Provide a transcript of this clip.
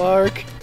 Mark.